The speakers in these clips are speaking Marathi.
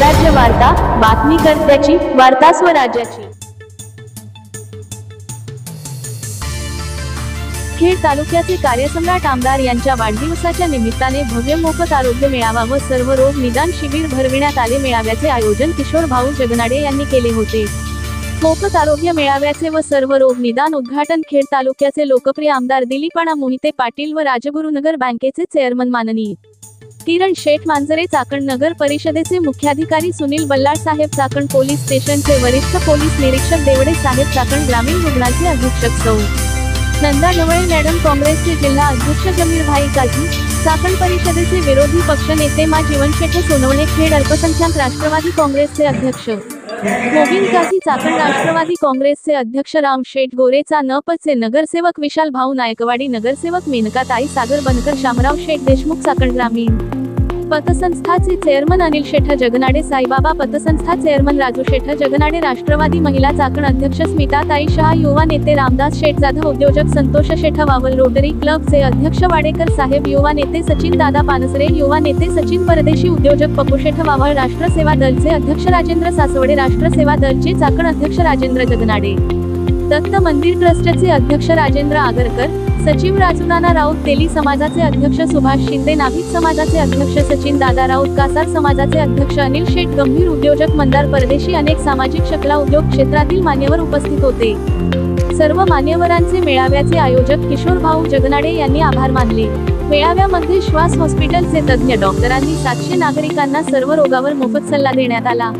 बातमीकर्त्याची वार्ता स्वराज्याची. खेड तालुक्याचे कार्यसम्राट आमदार यांच्या वाढदिवसाच्या निमित्ताने भव्य मोफत आरोग्य मेळावा व सर्व रोग निदान शिबिर भरविण्यात आले मेळाव्याचे आयोजन किशोर भाऊ जगनाडे यांनी केले होते. मोफत आरोग्य मेळाव्याचे व सर्व रोग निदान उद्घाटन खेड तालुक्याचे लोकप्रिय आमदार दिलीपाणा मोहिते पाटील व राजगुरुनगर बँकेचे चेअरमन माननीय किरण शेठ मांजरे चाकण नगर परिषदेचे मुख्याधिकारी सुनील बल्लाळ साहेब चाकण पोलीस स्टेशनचे वरिष्ठ पोलीस निरीक्षक देवडे साहेब चाकण ग्रामीण रुग्णाचे अधीक्षक सौ नंदा ढवळे मॅडम काँग्रेसचे जिल्हा अध्यक्ष जमीर भाई काझी चाकण परिषदेचे विरोधी पक्षनेते मा जीवनशेठ सोनवणे खेड अल्पसंख्याक राष्ट्रवादी काँग्रेसचे अध्यक्ष. मोबिन काझी चाकण राष्ट्रवादी काँग्रेसचे अध्यक्ष राम शेठ गोरेचा नपचे नगरसेवक विशाल भाऊ नायकवाडी नगरसेवक मेनकाताई सागर बनकर शामराव शेठ देशमुख चाकण ग्रामीण. पतसंस्थाचे चेअरमन अनिल शेठ जगनाडे साईबाबा पतसंस्था चेअरमन राजू शेठ जगनाडे राष्ट्रवादी महिला चाकण अध्यक्ष स्मिताताई शहा युवा नेते रामदास शेठ जाधव उद्योजक संतोष शेठ वावल रोटरी क्लबचे अध्यक्ष वाडेकर साहेब युवा नेते सचिन दादा पानसरे युवा नेते सचिन परदेशी उद्योजक पपुशेठ वावळ राष्ट्र सेवा दलचे अध्यक्ष राजेंद्र सासवडे राष्ट्र सेवा दलचे चाकण अध्यक्ष राजेंद्र जगनाडे. दत्त मंदिर ट्रस्टचे अध्यक्ष राजेंद्र आगरकर सचिव राजूनाना राऊत तेली समाजाचे अध्यक्ष सुभाष शिंदे नाभिक समाजाचे अध्यक्ष सचिन दादा राऊत कासार समाजाचे अध्यक्ष अनिल शेठ गंभीर उद्योजक मंदार परदेशी अनेक सामाजिक शकला उद्योग क्षेत्रातील मान्यवर उपस्थित होते. सर्व मान्यवरांचे मेळाव्याचे आयोजक किशोर भाऊ जगनाडे यांनी आभार मानले. मेळाव्यामध्ये श्वास हॉस्पिटलचे तज्ज्ञ डॉक्टरांनी सातशे नागरिकांना सर्व रोगावर मोफत सल्ला देण्यात आला.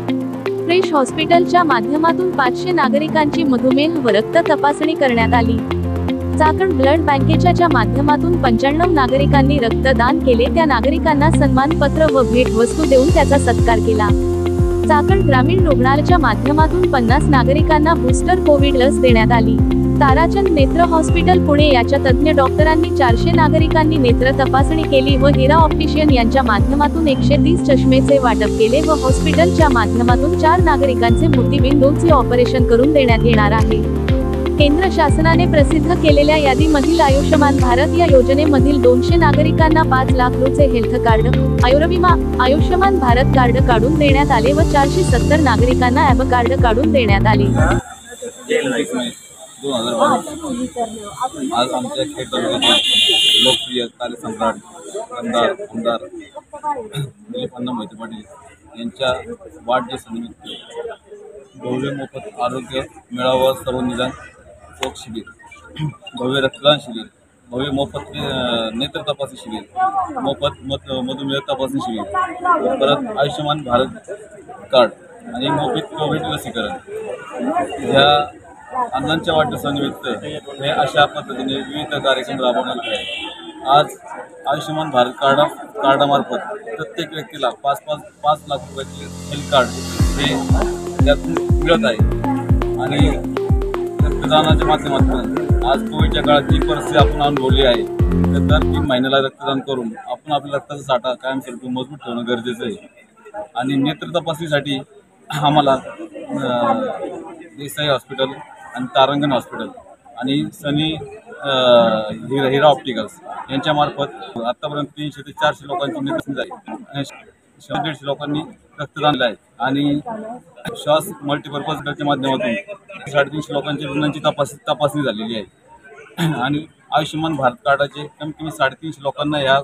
फ्रेश हॉस्पिटलच्या माध्यमातून पाचशे नागरिकांची मधुमेह व रक्त तपासणी करण्यात आली. चाकण ब्लड बँकेच्या ज्या माध्यमातून पंच्याण्णव नागरिकांनी रक्तदान केले त्या नागरिकांना सन्मानपत्र व भेट वस्तू देऊन त्याचा सत्कार केला. चाकण ग्रामीण रुग्णालयाच्या माध्यमातून पन्नास नागरिकांना बूस्टर कोविड लस देण्यात आली. ताराचंद नेत्र हॉस्पिटल पुणे याच्या तज्ज्ञ डॉक्टरांनी चारशे नागरिकांनी नेत्र तपासणी केली व हिरा ऑप्टिशियन यांच्या माध्यमातून एकशे तीस चष्मेचे वाटप केले व हॉस्पिटलच्या माध्यमातून चार नागरिकांचे मोतीबिंदूचे ऑपरेशन करून देण्यात येणार आहे. केंद्र शासनाने प्रसिद्ध केलेल्या यादीमधील आयुष्यमान भारत या योजनेमधील दोनशे नागरिकांना पाच लाख रुपये हेल्थ कार्ड आयुर्विमा आयुष्यमान भारत कार्ड काढून देण्यात आले व चारशे सत्तर नागरिकांना ॲप कार्ड काढून देण्यात आले. दोन हजार बावीस आज आमच्या खेड तालुक्यातील लोकप्रिय कार्यसम्राट आमदार आमदार दिलीपांना मोहिते पाटील यांच्या वाढदिवसानिमित्त भव्य मोफत आरोग्य मेळावा सर्व निदान चौक शिबिर भव्य रक्तदान शिबिर भव्य मोफत नेत्र तपासणी शिबिर मोफत मत मधुमेह तपासणी शिबिर परत आयुष्यमान भारत कार्ड आणि मोफत कोविड लसीकरण. ह्या अण्णांच्या वाढदिवसानिमित्त हे अशा पद्धतीने विविध कार्यक्रम राबवण्यात आहे आज आयुष्यमान भारत कार्ड कार्डामार्फत प्रत्येक व्यक्तीला पाच पाच पाच लाख रुपयाचे हेल्थ कार्ड हे त्यातून मिळत आहे. आणि रक्तदानाच्या माध्यमातून आज कोविडच्या काळात जी परिस्थिती आपण अनुभवली आहे तर दर तीन महिन्याला रक्तदान करून आपण आपल्या रक्ताचा साठा कायमस्वरूपी मजबूत ठेवणं गरजेचं आहे. आणि नेत्र तपासणीसाठी आम्हाला देसाई हॉस्पिटल आणि तारंगण हॉस्पिटल आणि सनी हिरा हिरा ऑप्टिकल्स यांच्यामार्फत आतापर्यंत तीनशे ते चारशे लोकांची निदर्शन झाली. शंभर दीडशे लोकांनी रक्तदान दिलं आहे आणि श्वास मल्टीपर्पज गटच्या माध्यमातून साडेतीनशे लोकांची रुग्णांची तपास तपासणी झालेली आहे. आणि आयुष्यमान भारत कार्डाचे कमी कमी साडेतीनशे लोकांना या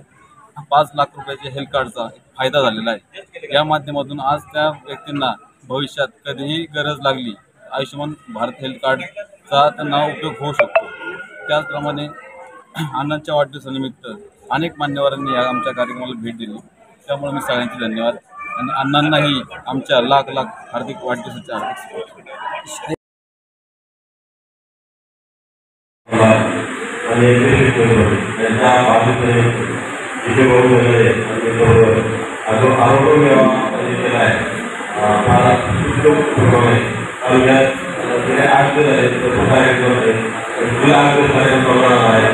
पाच लाख रुपयाच्या हेल्थ कार्डचा फायदा झालेला आहे. या माध्यमातून आज त्या व्यक्तींना भविष्यात कधीही गरज लागली आयुष्यमान भारत हेल्थ कार्डचा त्यांना उपयोग होऊ शकतो. त्याचप्रमाणे अण्णांच्या वाढदिवसानिमित्त अनेक मान्यवरांनी या आमच्या कार्यक्रमाला भेट दिली. त्यामुळे मी सगळ्यांचे धन्यवाद. आणि अण्णांनाही आमच्या लाख लाख हार्दिक वाढदिवसाचे हार्दिक आणि त्यांच्या बाजूने इथे वगैरे आणि बरोबर अजून आरोग्य केला आहे फार तालुक्यात गेले आठ दिवस कार्यक्रम आहे गेल्या आठ दिवस कार्यक्रम आहे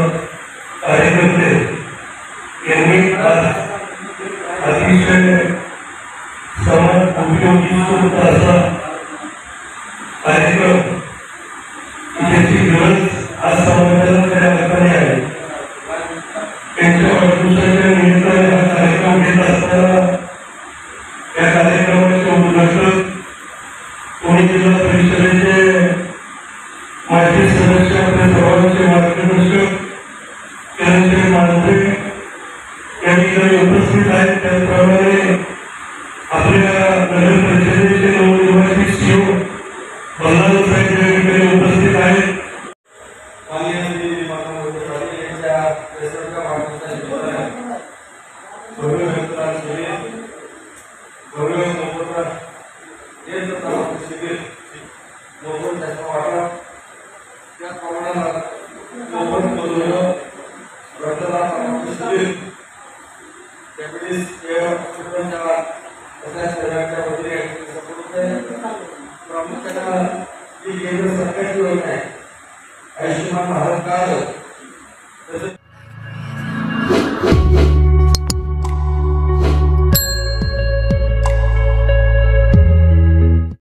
समाज उपयोगी होत असा कार्यक्रम ज्याची गरज आज समाजाला खऱ्या अर्थाने आहे त्यांच्या वाढदिवसाच्या निमित्ताने हा कार्यक्रम घेत असताना या कार्यक्रमाचे उद्घाटन पुणे जिल्हा परिषदेचे माजी सदस्य आपल्या सर्वांचे मार्गदर्शक किरणजी मांढरे या ठिकाणी उपस्थित आहेत. त्याचप्रमाणे आपल्या नगर परिषदेचे नवनिर्वाचित सीओ बल्लाल साहेब या ठिकाणी उपस्थित आहेत माननीय श्री माता मोठे यांच्या प्रसंग वाढदिवसानिमित्ताने भव्य रक्तदान शिबिर भव्य मोफत हे तपासणी शिबिर मोफत त्याचा वाटप त्याचप्रमाणे मोफत मधून रक्तदान तपासणी शिबिर त्यावेळेस या कुटुंबाच्या तसेच सर्वांच्या वतीने सपोर्ट आहे प्रामुख्यानं आहे. आयुष्यमान भारत कार्ड